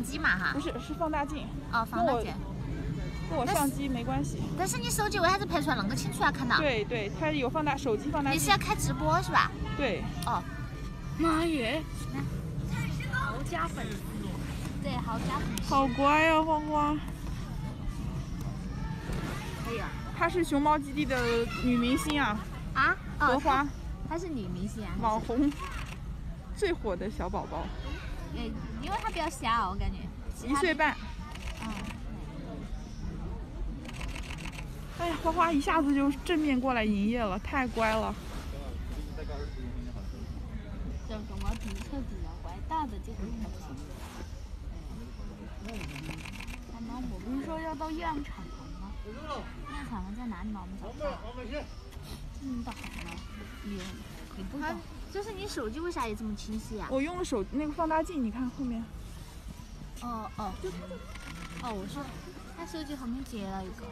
相机嘛哈不？是，是放大镜，哦，放大镜。跟我相机没关系。但是你手机为啥子拍出来那么清楚啊？看到？对对，它有放大，手机放大镜你是要。开直播是吧？对，哦，妈耶！豪家粉丝，对，好家粉丝。好乖啊，花花。可以啊。她是熊猫基地的女明星啊，啊？哦，荷花她是女明星啊。网红，最火的小宝宝，呃，因为它比较小，我感觉。一岁半。嗯。哎呀，花花一下子就正面过来营业了，太乖了。这个猫停车比较乖，大的就很开心。看猫，我不是说要到样厂房吗？样厂房在哪里吗？我们找不到。嗯，导航了。有，你不懂。就是你手机为啥也这么清晰啊？我用了手那个放大镜，你看后面。哦哦。哦，我说，他手机后面接了一个。